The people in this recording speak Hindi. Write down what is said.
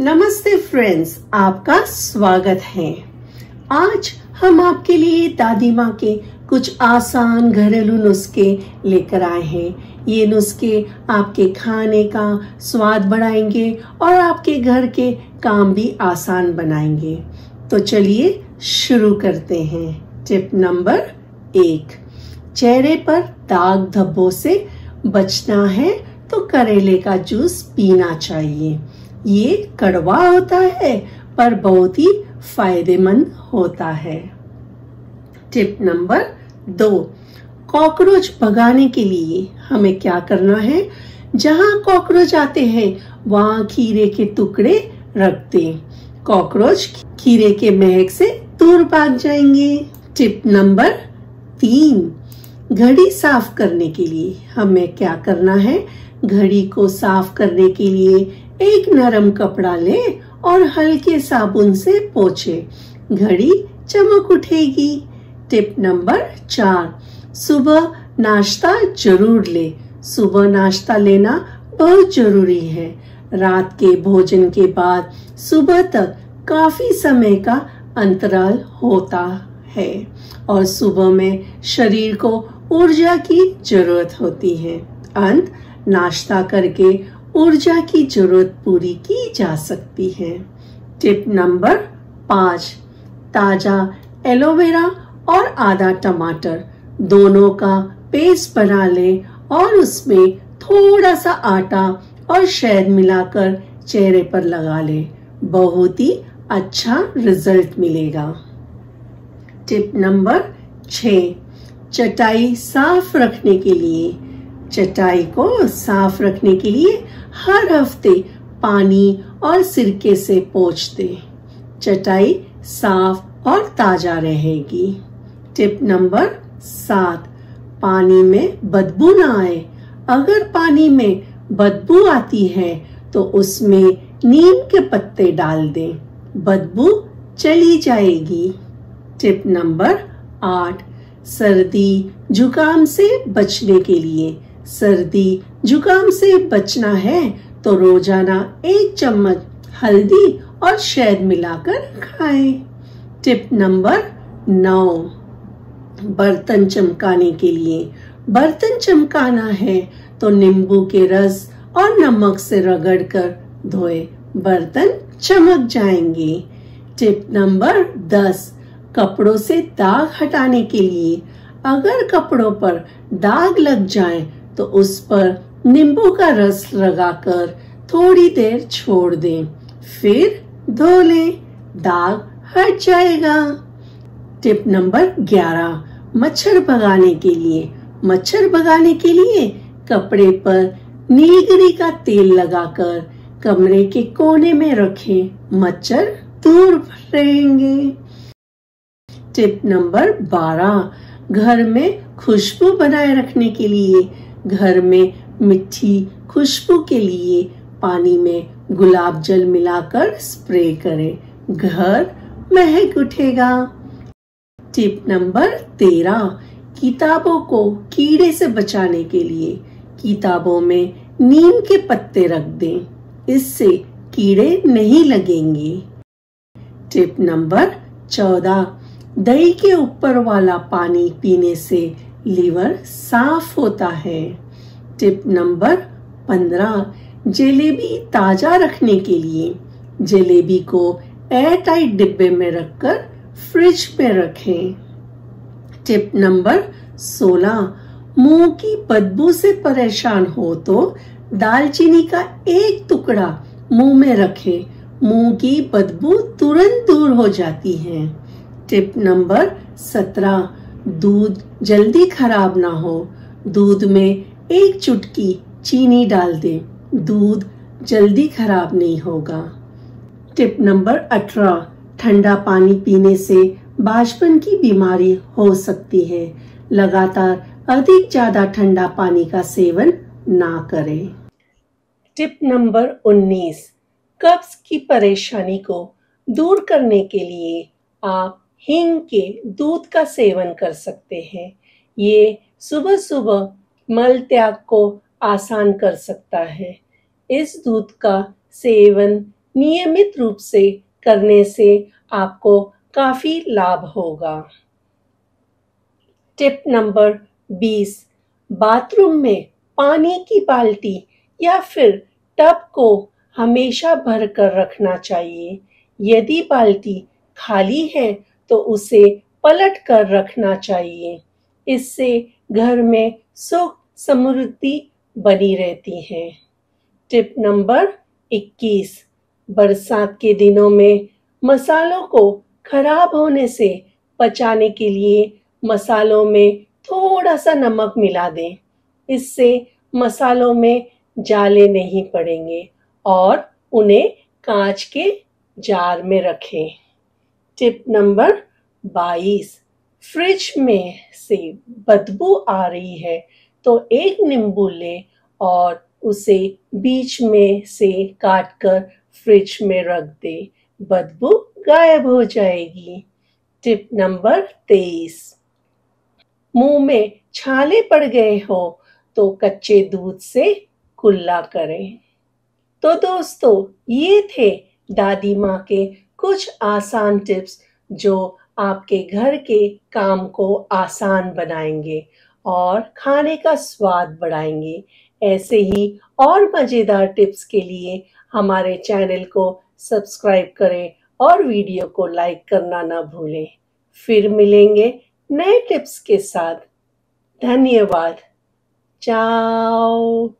नमस्ते फ्रेंड्स, आपका स्वागत है। आज हम आपके लिए दादी माँ के कुछ आसान घरेलू नुस्खे लेकर आए हैं। ये नुस्खे आपके खाने का स्वाद बढ़ाएँगे और आपके घर के काम भी आसान बनाएँगे। तो चलिए शुरू करते हैं। टिप नंबर एक, चेहरे पर दाग धब्बों से बचना है तो करेले का जूस पीना चाहिए। ये कड़वा होता है, पर बहुत ही फ़ायदेमंद होता है। टिप नंबर दो, कॉकरोच भगाने के लिए हमें क्या करना है? जहाँ कॉकरोच आते हैं, वहाँ खीरे के टुकड़े रख कॉकरोच खीरे के महक से दूर भाग जाएँगे। टिप नंबर तीन, घड़ी साफ़ करने के लिए हमें क्या करना है? घड़ी को साफ़ करने के लिए एक नरम कपड़ा ले और हल्के साबुन से पोछे। घड़ी चमक उठेगी। टिप नंबर चार। सुबह नाश्ता ज़रूर ले। सुबह नाश्ता लेना बहुत ज़रूरी है। रात के भोजन के बाद सुबह तक काफ़ी समय का अंतराल होता है और सुबह में शरीर को ऊर्जा की ज़रूरत होती है। अंत, नाश्ता करके ऊर्जा की ज़रूरत पूरी की जा सकती है। टिप नंबर पाँच, ताज़ा एलोवेरा और आधा टमाटर। दोनों का पेस्ट बना ले और उसमें थोड़ा सा आटा और शहद मिलाकर चेहरे पर लगा ले। बहुत ही अच्छा रिज़ल्ट मिलेगा। टिप नंबर छ, चटाई साफ़ रखने के लिए चटाई को साफ़ रखने के लिए हर हफ़्ते पानी और सिरके से पोछ दे चटाई साफ़ और ताज़ा रहेगी। टिप नंबर सात, पानी में बदबू ना आए। अगर पानी में बदबू आती है तो उसमें नीम के पत्ते डाल दें। बदबू चली जाएगी। टिप नंबर आठ, सर्दी, जुकाम से बचने के लिए सर्दी, जुकाम से बचना है तो रोज़ाना एक चम्मच हल्दी और शहद मिलाकर खाएँ। टिप नंबर नौ, बर्तन चमकाने के लिए। बर्तन चमकाना है तो नींबू के रस और नमक से रगड़कर धोए। बर्तन चमक जाएँगे। टिप नंबर दस, कपड़ों से दाग हटाने के लिए। अगर कपड़ों पर दाग लग जाए तो उस पर नींबू का रस लगाकर थोड़ी देर छोड़ दें। फिर धो लें। दाग हट जाएगा। टिप नंबर ग्यारह। मच्छर भगाने के लिए। मच्छर भगाने के लिए कपड़े पर नीलगिरी का तेल लगाकर कमरे के कोने में रखें। मच्छर दूर रहेंगे। टिप नंबर बारह। घर में खुशबू बनाए रखने के लिए घर में मिट्टी खुशबू के लिए पानी में गुलाब जल मिलाकर स्प्रे करें। घर महक उठेगा। टिप नंबर तेरह, किताबों को कीड़े से बचाने के लिए किताबों में नीम के पत्ते रख दें। इससे कीड़े नहीं लगेंगे। टिप नंबर चौदह, दही के ऊपर वाला पानी पीने से लीवर साफ़ होता है। टिप नंबर पंद्रह, जलेबी ताज़ा रखने के लिए। जलेबी को एयर टाइट डिब्बे में रखकर फ्रिज में रखें। टिप नंबर सोलह, मुँह की बदबू से परेशान हो तो दालचीनी का एक टुकड़ा मुँह में रखें। मुँह की बदबू तुरंत दूर हो जाती है। टिप नंबर सत्रह दूध जल्दी खराब ना हो, दूध में एक चुटकी चीनी डाल दें, दूध जल्दी खराब नहीं होगा। टिप नंबर अठारह, ठंडा पानी पीने से बाजपन की बीमारी हो सकती है। लगातार अधिक ज़्यादा ठंडा पानी का सेवन ना करें। टिप नंबर 19 कब्ज की परेशानी को दूर करने के लिए आप हींग के दूध का सेवन कर सकते हैं। ये सुबह सुबह मल त्याग को आसान कर सकता है। इस दूध का सेवन नियमित रूप से करने से आपको काफ़ी लाभ होगा। टिप नंबर 20 बाथरूम में पानी की बाल्टी या फिर टब को हमेशा भर कर रखना चाहिए। यदि बाल्टी खाली है तो उसे पलट कर रखना चाहिए। इससे घर में सुख समृद्धि बनी रहती है। टिप नंबर 21 बरसात के दिनों में मसालों को खराब होने से बचाने के लिए मसालों में थोड़ा सा नमक मिला दें। इससे मसालों में जाले नहीं पड़ेंगे और उन्हें कांच के जार में रखें। टिप नंबर 22 फ्रिज में से बदबू आ रही है तो एक नींबू ले और उसे बीच में से काटकर फ्रिज में रख दे, बदबू गायब हो जाएगी। टिप नंबर तेईस। मुँह में छाले पड़ गए हो तो कच्चे दूध से कुल्ला करें। तो दोस्तों, ये थे दादी माँ के कुछ आसान टिप्स जो आपके घर के काम को आसान बनाएँगे और खाने का स्वाद बढ़ाएँगे। ऐसे ही और मज़ेदार टिप्स के लिए हमारे चैनल को सब्सक्राइब करें और वीडियो को लाइक करना ना भूलें। फिर मिलेंगे नए टिप्स के साथ। धन्यवाद। चाओ।